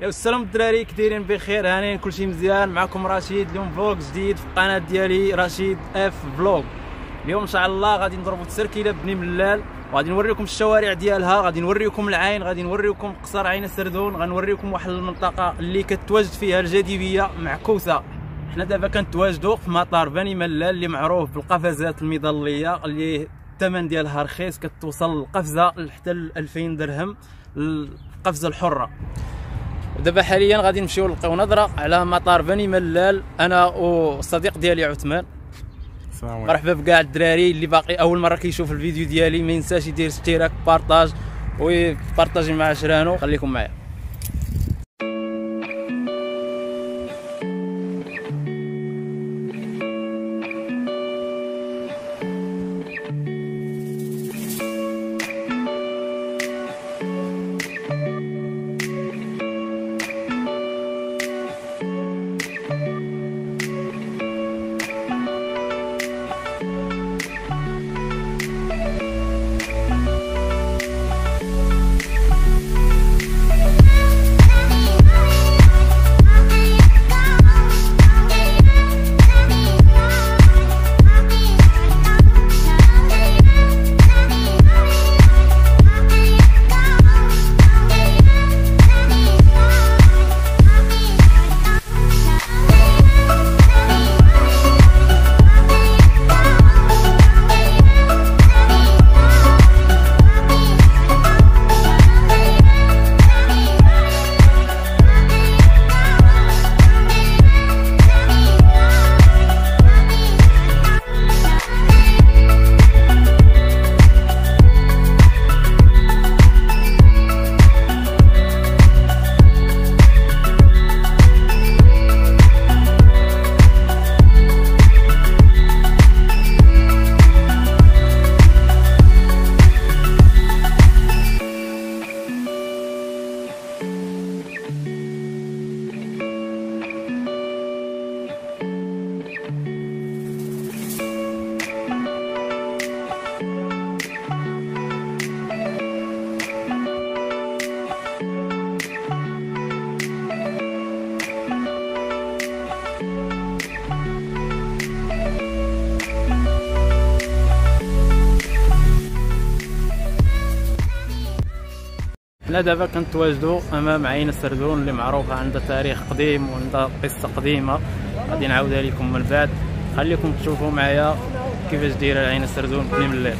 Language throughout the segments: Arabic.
يا السلام الدراري كديرين بخير. هانين كلشي مزيان. معكم رشيد اليوم فلوق جديد في القناه ديالي رشيد اف فلوق اليوم إن شاء الله غادي نضربوا التسركيلة بني ملال وغادي نوريكم الشوارع ديالها غادي نوريكم العين غادي نوريكم قصر عين السردون غنوريكم واحد المنطقة اللي كتواجد فيها الجاذبية معكوسه حنا دابا كنتواجدوا في مطار بني ملال اللي معروف بالقفزات المظلية اللي الثمن ديالها رخيص كتوصل القفزة حتى ل 2000 درهم القفزة الحرة. ودابا حاليا غادي نمشيو نلقاو نظرة على مطار بني ملال. أنا والصديق ديالي عثمان. مرحبا بكاع الدراري اللي باقي أول مرة كيشوف الفيديو ديالي. ما ينساش يدير اشتراك بارطاج وبارطاجي مع شرانو. خليكم معايا. حنا دابا كنتواجدوا أمام عين السردون اللي معروفة عندها تاريخ قديم وعندها قصة قديمة. غادي نعاودها لكم من بعد. خليكم تشوفوا معايا كيفاش دايره عين السردون بني ملال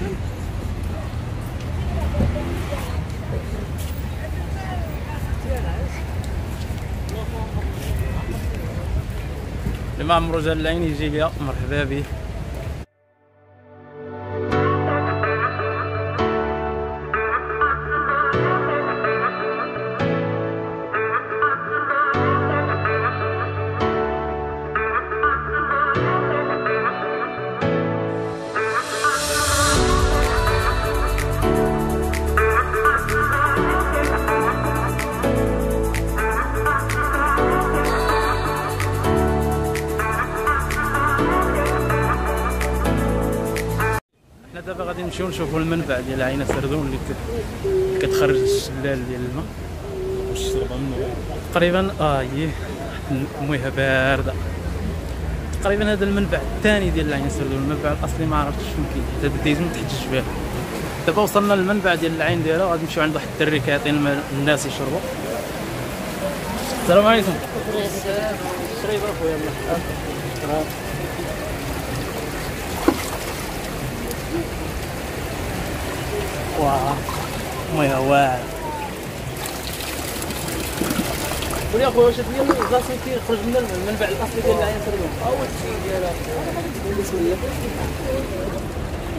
اللي ما عمرو جا العين يجي ليا مرحبا به دابا غادي نمشيو نشوفوا المنبع ديال عين السردون اللي كت- كتخرج الشلال ديال الماء. واش تشرب منه تقريبا آه هي مويها باردة. تقريبا هذا المنبع الثاني ديال العين السردون المنبع الأصلي ما عرفتش فين كاين. حتى من تحت الجبال دابا وصلنا للمنبع ديال العين ديالها غادي نمشيو عند واحد الدري كيعطي الناس يشربوا. السلام عليكم. شريبة خويا الله مويها واعر قول يا خويا واش هي البلاصه اللي كيخرج من المنبع الاصلي ديال العين سردون أول شيء ديالها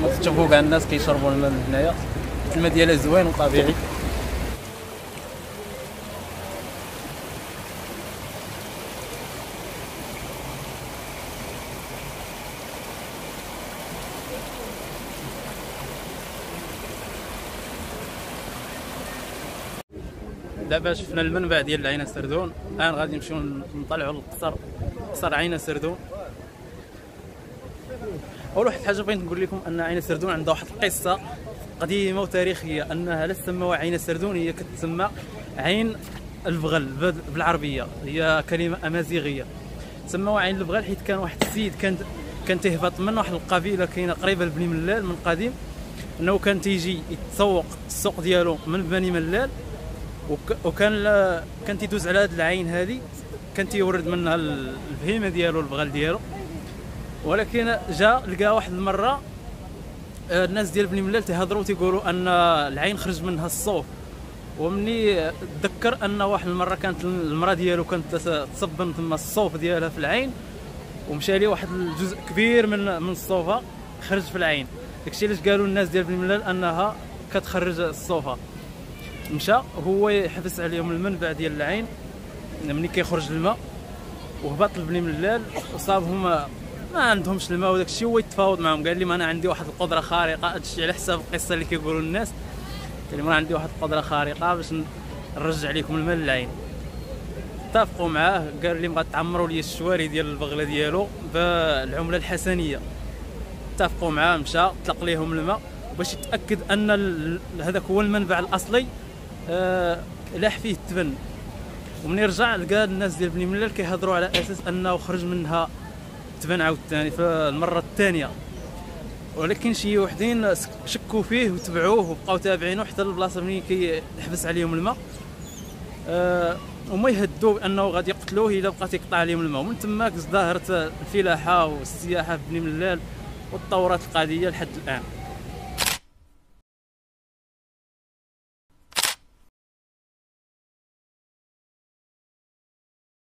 ما تشوفوا كاع الناس كيشربوا الماء من هنايا. الماء ديالها زوين وطبيعي. دابا شفنا المنبع ديال عين السردون الآن غادي نمشيو نطلعوا للقصر. قصر عين السردون أول واحد الحاجة بغيت نقول لكم أن عين السردون عندها واحد القصة قديمة وتاريخية أنها لا تسمى عين السردون هي كتسمى عين البغل بالعربية. هي كلمة أمازيغية. سموها عين البغل حيت كان واحد السيد كان كان تهبط من واحد القبيلة كاينة قريبة لبني ملال من قديم أنه كان تيجي يتسوق السوق ديالو من بني ملال. وكان لا- كان تيدوز على هاد العين هذه كان تيورد منها ال- البهيمه ديالو البغل ديالو. ولكن جا لقى واحد المرة آه، الناس ديال بني ملال تيهضروا تيقولوا أن العين خرج منها الصوف. ومني تذكر أن واحد المرة كانت المرأة ديالو كانت تصبن ثم الصوف ديالها في العين ومشى ليه واحد الجزء كبير من من الصوفة خرج في العين. داكشي علاش قالوا الناس ديال بني ملال أنها كتخرج الصوفة. مشى هو يحبس عليهم المنبع ديال العين ملي كيخرج الماء وهبط لبني ملال وصابهم ما عندهمش الماء وداك الشيء هو يتفاوض معهم قال لي أنا عندي واحد القدرة خارقة هذا الشيء على حساب القصة اللي كيقولوا الناس. قال لي أنا عندي واحد القدرة خارقة باش نرجع لكم الماء للعين اتفقوا معاه قال لي بغا تعمروا لي الشواري ديال البغلة ديالو بالعملة الحسنية. اتفقوا معاه مشى طلق ليهم الماء باش يتأكد أن هذاك هو المنبع الأصلي. آه لاح فيه التبن ومن رجع لقى الناس ديال بني ملال كيهضروا على أساس أنه خرج منها تبان عاوتاني في المرة الثانية. ولكن شي وحدين شكوا فيه وتبعوه وبقاو تابعينه حتى البلاصة ملي كيحبس عليهم الماء. أه وما يهدوا بأنه غادي يقتلوه إلا بقى تيقطع عليهم الماء. ومن تماك ازدهرت الفلاحة والسياحة في بني ملال وتطورت القضية لحد الآن.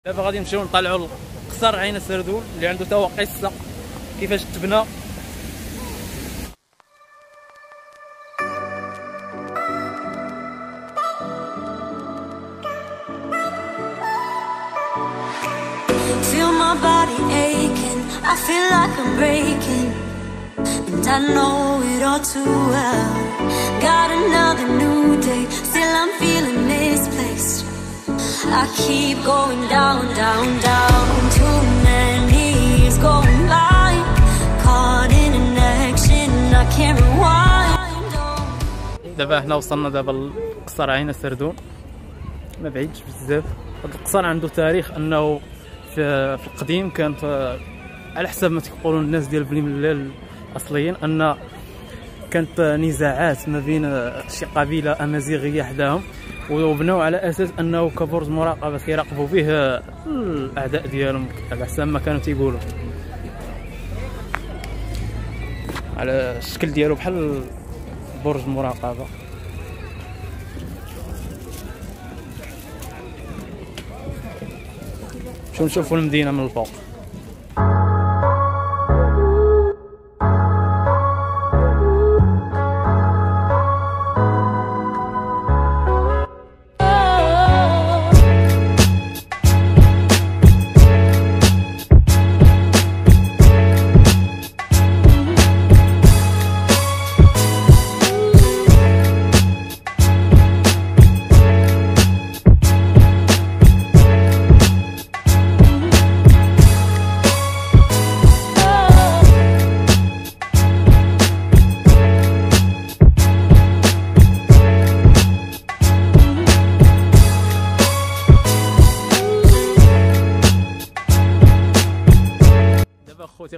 دابا غادي نمشيو نطلعوا القصر عين السردون اللي عنده توا قصة. كيفاش تبنى too well. Got another new day. Still I'm feeling misplaced. Keep going down, down, down. Too many years going by. Caught in an action, I can't rewind. دابا حنا وصلنا دابا للقصر عين السردون ما بعيدش بزاف هذا القصر عنده تاريخ أنه في, في القديم كان في على حسب ما تيقولوا الناس ديال بني ملال الأصليين أن كانت نزاعات ما بين شي قبيلة أمازيغية حداهم وبناو على أساس أنه كبرج مراقبة كيراقبوا فيه الأعداء ديالهم. على حسب ما كانوا تيقولوا. على الشكل ديالو بحال برج مراقبة. شو نشوفوا المدينة من الفوق؟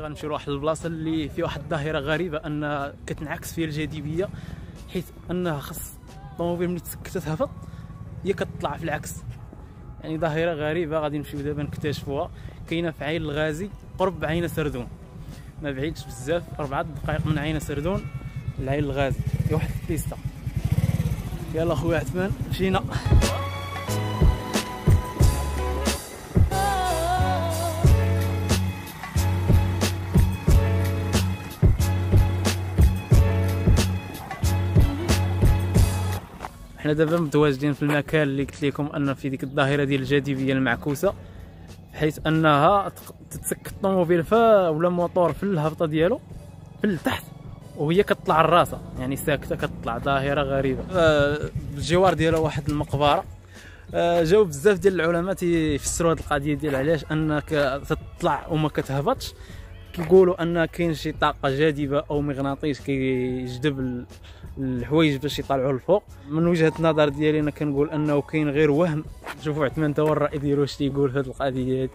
غنمشيو لواحد البلاصة اللي فيه واحد الظاهرة غريبة أن كتنعكس فيها الجاذبية حيث أنها خاص الطوموبيل ملي تسكت تهبط هي كتطلع في العكس. يعني ظاهرة غريبة غادي نمشيو دابا نكتشفوها. كاينة في عين الغازي قرب عين سردون. ما بعيدش بزاف أربعة دقائق من عين سردون لعين الغازي. في واحد البيستا يلا خويا عثمان مشينا. حنا دابا متواجدين في المكان اللي قلت لكم أن في ديك الظاهرة ديال الجاذبيه المعكوسة حيث أنها تتسك الطوموبيل فا ولا موطور في الهبطة ديالو في التحت وهي كتطلع الراسة يعني ساكتة كتطلع ظاهرة غريبة. آه، بالجوار ديالها واحد المقبرة. آه، جاو بزاف ديال العلماء تيفسروا هذه القضية ديال علاش انك تطلع وما كتهبطش. كيقولوا أن كاين شي طاقة جاذبة أو مغناطيس كيجذب الحوايج باش يطلعوا للفوق. من وجهة النظر ديالي أنا كنقول أنه كاين غير وهم. شوفوا عثمان تا هو الراي ديالو اش تيقول في هذه القضية.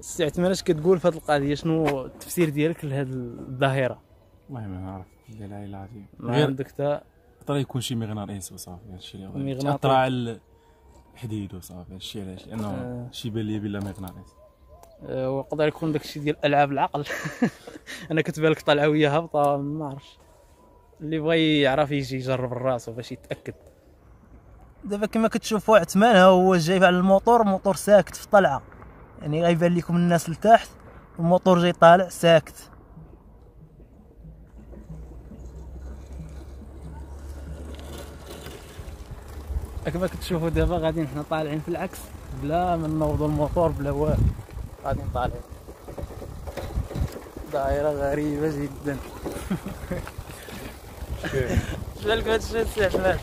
السي عثمان اش كتقول في هذه القضية؟ شنو التفسير ديالك لهذه الظاهرة؟ والله ما نعرف. لا إله إلا ما غير عندك تا يقدر يكون شي مغناطيس وصافي هادشي اللي مغناطيس. تاثر على الحديد وصافي هادشي علاش؟ لأنه آه. شي بان لي بلا مغناطيس. آه، ويقدر يكون داكشي ديال ألعاب العقل. أنا كتبان لك طالعة ويا هابطه ما عرفتش اللي بغى يعرف يجي يجرب الراس باش يتأكد. دابا كما كتشوفوا عثمان ها هو جاي على الموتور الموتور ساكت في طلعة. يعني غيبان لكم الناس لتحت الموتور جاي طالع ساكت. كما كتشوفوا دابا غادي حنا طالعين في العكس بلا ما نوضوا الموتور بلا والو. غادي طالعين. دائرة غريبة جدا. شبالك هاد الشيء السي عثمان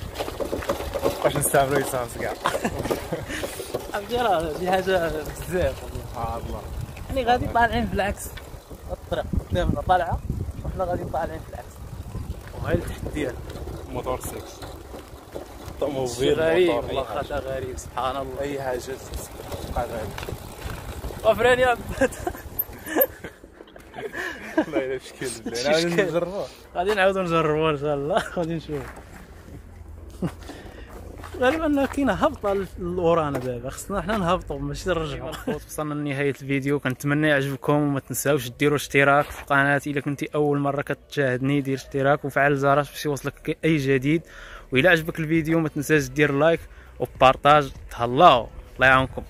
مابقاش نستعملو ايسانس كاع عرفتي راه شي حاجة بزاف سبحان الله يعني غادي طالعين في العكس الطريق قدامنا طالعة وحنا غادي طالعين في العكس وهاي التحديات موتور سيكس طوموبيل غريب والله حاجة خاطر غريب سبحان الله اي حاجة تبقى غادي وفراني يا لا الا شكل غادي. نجربوه غادي نعاودو نجربو إن شاء الله. غادي نشوف غالبا انه كاينة هبطة لورانا دابا. خصنا حنا نهبطوا ماشي نرجعوا وصلنا لنهاية الفيديو. كنتمنى يعجبكم. وما تنساوش ديروا اشتراك في القناة. إلا كنتي أول مرة كتشاهدني دير اشتراك. وفعل الجرس باش يوصلك أي جديد. واذا عجبك الفيديو ما تنساش دير لايك وبارطاج. تهلاو. الله يعاونكم.